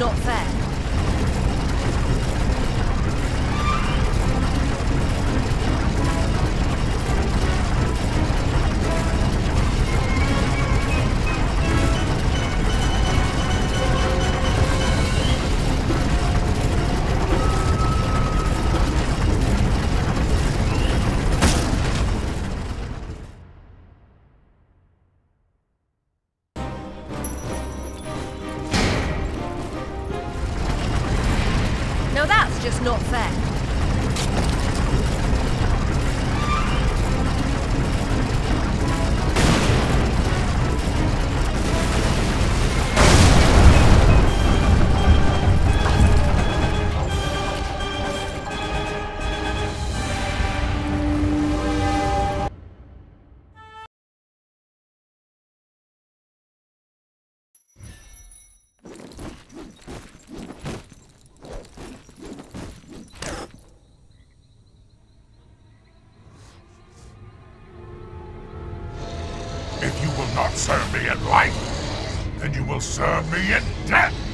not fair. Not fair. Serve me in life, then you will serve me in death!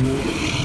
Mm-hmm.